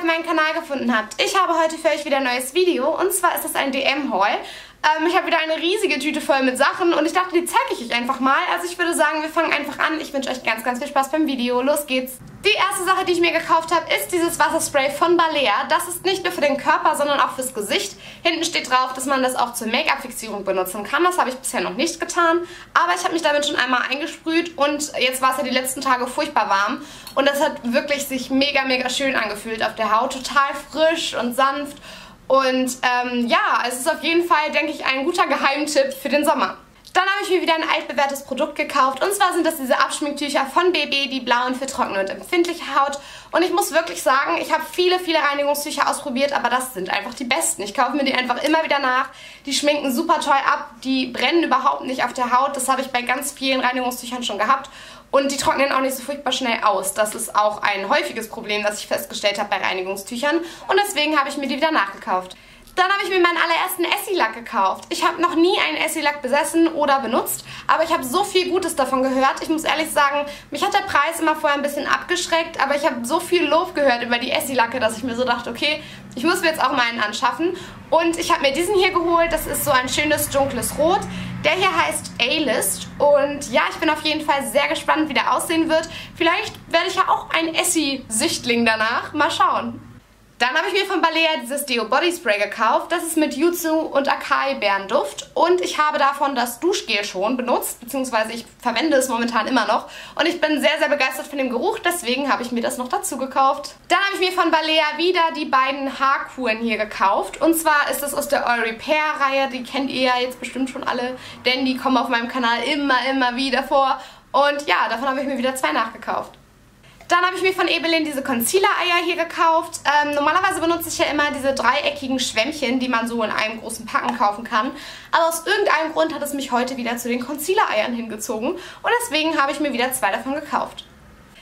auf meinen Kanal gefunden habt. Ich habe heute für euch wieder ein neues Video und zwar ist das ein DM-Haul. Ähm, ich habe wieder eine riesige Tüte voll mit Sachen und ich dachte, die zeige ich euch einfach mal. Also ich würde sagen, wir fangen einfach an. Ich wünsche euch ganz, ganz viel Spaß beim Video. Los geht's! Die erste Sache, die ich mir gekauft habe, ist dieses Wasserspray von Balea. Das ist nicht nur für den Körper, sondern auch fürs Gesicht. Hinten steht drauf, dass man das auch zur Make-up-Fixierung benutzen kann. Das habe ich bisher noch nicht getan. Aber ich habe mich damit schon einmal eingesprüht und jetzt war es ja die letzten Tage furchtbar warm. Und das hat wirklich sich mega, mega schön angefühlt auf der Haut. Total frisch und sanft. Und ähm, ja, es ist auf jeden Fall, denke ich, ein guter Geheimtipp für den Sommer. Dann habe ich mir wieder ein altbewährtes Produkt gekauft und zwar sind das diese Abschminktücher von BB, die blauen für trockene und empfindliche Haut. Und ich muss wirklich sagen, ich habe viele, viele Reinigungstücher ausprobiert, aber das sind einfach die besten. Ich kaufe mir die einfach immer wieder nach. Die schminken super toll ab, die brennen überhaupt nicht auf der Haut. Das habe ich bei ganz vielen Reinigungstüchern schon gehabt. Und die trocknen auch nicht so furchtbar schnell aus. Das ist auch ein häufiges Problem, das ich festgestellt habe bei Reinigungstüchern. Und deswegen habe ich mir die wieder nachgekauft. Dann habe ich mir meinen allerersten Essie-Lack gekauft. Ich habe noch nie einen Essie-Lack besessen oder benutzt, aber ich habe so viel Gutes davon gehört. Ich muss ehrlich sagen, mich hat der Preis immer vorher ein bisschen abgeschreckt, aber ich habe so viel Lob gehört über die Essie-Lacke, dass ich mir so dachte, okay, ich muss mir jetzt auch mal einen anschaffen. Und ich habe mir diesen hier geholt. Das ist so ein schönes dunkles Rot. Der hier heißt A-List und ja, ich bin auf jeden Fall sehr gespannt, wie der aussehen wird. Vielleicht werde ich ja auch ein Essie-Sichtling danach. Mal schauen. Dann habe ich mir von Balea dieses Deo Body Spray gekauft. Das ist mit Yuzu und Akai Bärenduft. Und ich habe davon das Duschgel schon benutzt, beziehungsweise ich verwende es momentan immer noch. Und ich bin sehr, sehr begeistert von dem Geruch, deswegen habe ich mir das noch dazu gekauft. Dann habe ich mir von Balea wieder die beiden Haarkuren hier gekauft. Und zwar ist das aus der Oil Repair Reihe. Die kennt ihr ja jetzt bestimmt schon alle, denn die kommen auf meinem Kanal immer, immer wieder vor. Und ja, davon habe ich mir wieder zwei nachgekauft. Dann habe ich mir von Ebelin diese Concealer-Eier hier gekauft. Ähm, normalerweise benutze ich ja immer diese dreieckigen Schwämmchen, die man so in einem großen Packen kaufen kann. Aber aus irgendeinem Grund hat es mich heute wieder zu den Concealer-Eiern hingezogen. Und deswegen habe ich mir wieder zwei davon gekauft.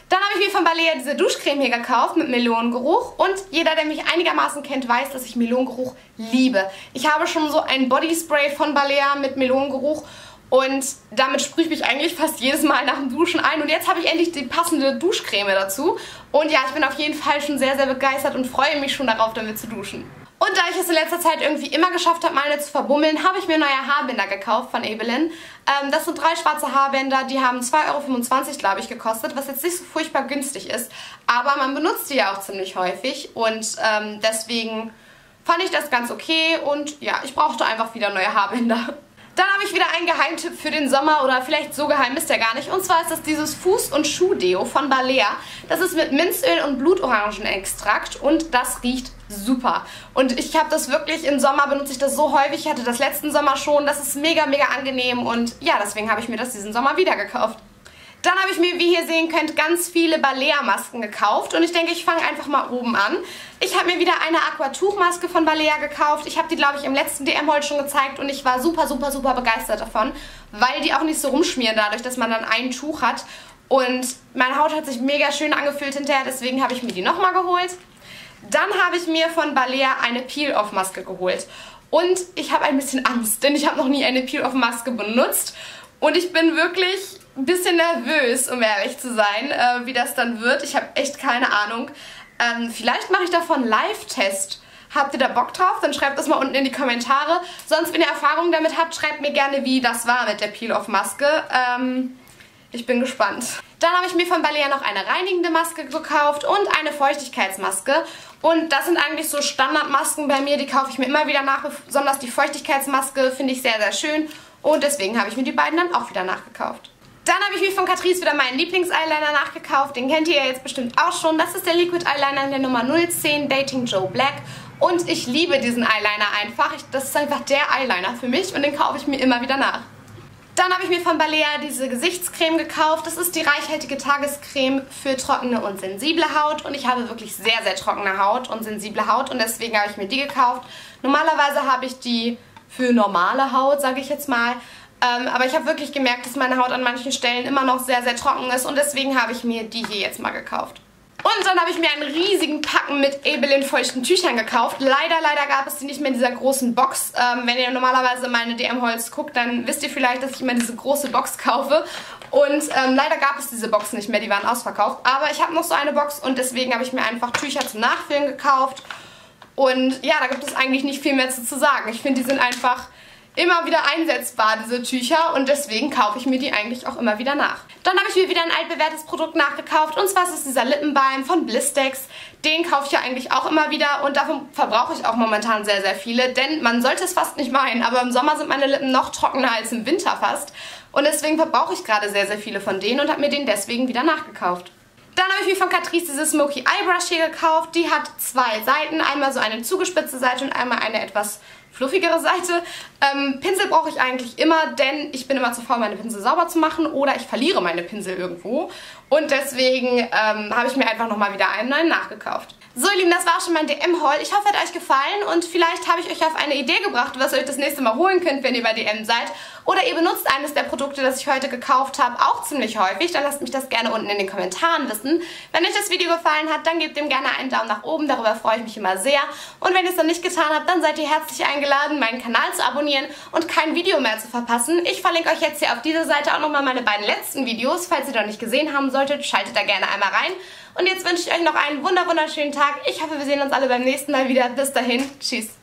Dann habe ich mir von Balea diese Duschcreme hier gekauft mit Melonengeruch. Und jeder, der mich einigermaßen kennt, weiß, dass ich Melonengeruch liebe. Ich habe schon so ein Bodyspray von Balea mit Melonengeruch. Und damit sprühe ich mich eigentlich fast jedes Mal nach dem Duschen ein. Und jetzt habe ich endlich die passende Duschcreme dazu. Und ja, ich bin auf jeden Fall schon sehr, sehr begeistert und freue mich schon darauf, damit zu duschen. Und da ich es in letzter Zeit irgendwie immer geschafft habe, meine zu verbummeln, habe ich mir neue Haarbänder gekauft von Evelyn. Ähm, das sind drei schwarze Haarbänder, die haben 2,25 Euro, glaube ich, gekostet, was jetzt nicht so furchtbar günstig ist. Aber man benutzt die ja auch ziemlich häufig und ähm, deswegen fand ich das ganz okay und ja, ich brauchte einfach wieder neue Haarbänder. Dann habe ich wieder einen Geheimtipp für den Sommer oder vielleicht so geheim ist der gar nicht. Und zwar ist das dieses Fuß- und Schuhdeo von Balea. Das ist mit Minzöl und Blutorangenextrakt und das riecht super. Und ich habe das wirklich im Sommer benutze ich das so häufig. Ich hatte das letzten Sommer schon. Das ist mega, mega angenehm und ja, deswegen habe ich mir das diesen Sommer wieder gekauft. Dann habe ich mir, wie ihr sehen könnt, ganz viele Balea-Masken gekauft. Und ich denke, ich fange einfach mal oben an. Ich habe mir wieder eine Aquatuchmaske von Balea gekauft. Ich habe die, glaube ich, im letzten DM heute schon gezeigt. Und ich war super, super, super begeistert davon. Weil die auch nicht so rumschmieren dadurch, dass man dann ein Tuch hat. Und meine Haut hat sich mega schön angefühlt hinterher. Deswegen habe ich mir die nochmal geholt. Dann habe ich mir von Balea eine Peel-Off-Maske geholt. Und ich habe ein bisschen Angst, denn ich habe noch nie eine Peel-Off-Maske benutzt. Und ich bin wirklich ein bisschen nervös, um ehrlich zu sein, äh, wie das dann wird. Ich habe echt keine Ahnung. Ähm, vielleicht mache ich davon einen Live-Test. Habt ihr da Bock drauf? Dann schreibt das mal unten in die Kommentare. Sonst, wenn ihr Erfahrungen damit habt, schreibt mir gerne, wie das war mit der Peel-Off-Maske. Ähm, ich bin gespannt. Dann habe ich mir von Balea noch eine reinigende Maske gekauft und eine Feuchtigkeitsmaske. Und das sind eigentlich so Standardmasken bei mir, die kaufe ich mir immer wieder nach. Besonders die Feuchtigkeitsmaske finde ich sehr, sehr schön. Und deswegen habe ich mir die beiden dann auch wieder nachgekauft. Dann habe ich mir von Catrice wieder meinen Lieblings-Eyeliner nachgekauft. Den kennt ihr ja jetzt bestimmt auch schon. Das ist der Liquid Eyeliner in der Nummer 010 Dating Joe Black. Und ich liebe diesen Eyeliner einfach. Ich, das ist einfach der Eyeliner für mich und den kaufe ich mir immer wieder nach. Dann habe ich mir von Balea diese Gesichtscreme gekauft. Das ist die reichhaltige Tagescreme für trockene und sensible Haut. Und ich habe wirklich sehr, sehr trockene Haut und sensible Haut. Und deswegen habe ich mir die gekauft. Normalerweise habe ich die für normale Haut, sage ich jetzt mal. Ähm, aber ich habe wirklich gemerkt, dass meine Haut an manchen Stellen immer noch sehr, sehr trocken ist und deswegen habe ich mir die hier jetzt mal gekauft. Und dann habe ich mir einen riesigen Packen mit Ebelin feuchten Tüchern gekauft. Leider, leider gab es die nicht mehr in dieser großen Box. Ähm, wenn ihr normalerweise meine DM-Holz guckt, dann wisst ihr vielleicht, dass ich immer diese große Box kaufe. Und ähm, leider gab es diese Box nicht mehr, die waren ausverkauft. Aber ich habe noch so eine Box und deswegen habe ich mir einfach Tücher zum Nachfüllen gekauft. Und ja, da gibt es eigentlich nicht viel mehr zu sagen. Ich finde, die sind einfach immer wieder einsetzbar, diese Tücher. Und deswegen kaufe ich mir die eigentlich auch immer wieder nach. Dann habe ich mir wieder ein altbewährtes Produkt nachgekauft. Und zwar ist es dieser Lippenbalm von Blistex. Den kaufe ich ja eigentlich auch immer wieder. Und davon verbrauche ich auch momentan sehr, sehr viele. Denn man sollte es fast nicht meinen, aber im Sommer sind meine Lippen noch trockener als im Winter fast. Und deswegen verbrauche ich gerade sehr, sehr viele von denen und habe mir den deswegen wieder nachgekauft. Dann habe ich mir von Catrice diese Smoky Eyebrush hier gekauft. Die hat zwei Seiten. Einmal so eine zugespitzte Seite und einmal eine etwas fluffigere Seite. Ähm, Pinsel brauche ich eigentlich immer, denn ich bin immer zu faul, meine Pinsel sauber zu machen oder ich verliere meine Pinsel irgendwo. Und deswegen ähm, habe ich mir einfach nochmal wieder einen neuen nachgekauft. So ihr Lieben, das war schon mein DM-Haul. Ich hoffe, es hat euch gefallen und vielleicht habe ich euch auf eine Idee gebracht, was ihr euch das nächste Mal holen könnt, wenn ihr bei DM seid. Oder ihr benutzt eines der Produkte, das ich heute gekauft habe, auch ziemlich häufig. Dann lasst mich das gerne unten in den Kommentaren wissen. Wenn euch das Video gefallen hat, dann gebt dem gerne einen Daumen nach oben. Darüber freue ich mich immer sehr. Und wenn ihr es noch nicht getan habt, dann seid ihr herzlich eingeladen, meinen Kanal zu abonnieren und kein Video mehr zu verpassen. Ich verlinke euch jetzt hier auf dieser Seite auch nochmal meine beiden letzten Videos. Falls ihr noch nicht gesehen haben solltet, schaltet da gerne einmal rein. Und jetzt wünsche ich euch noch einen wunderschönen Tag. Ich hoffe, wir sehen uns alle beim nächsten Mal wieder. Bis dahin, tschüss.